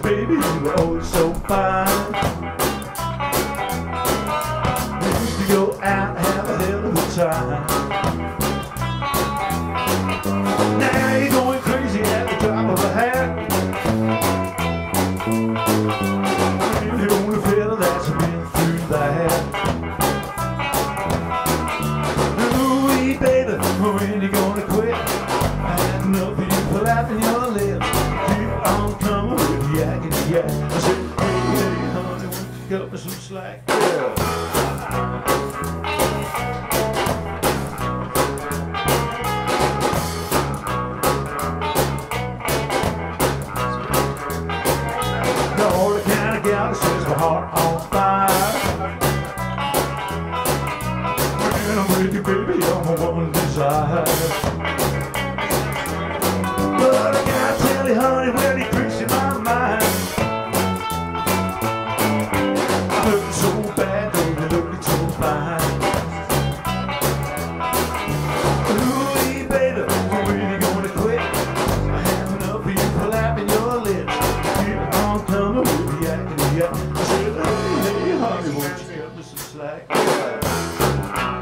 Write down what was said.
baby, you were always so fine. We used to go out and have a hell of a time. Now you're going crazy at the drop of a hat. That's baby, when you gonna quit? I had enough of you flapping your lips. Cut me some slack? Yeah. Gal sets my heart on fire. When I'm with you, baby, I'm a woman desire. But I gotta tell you, honey, Yeah.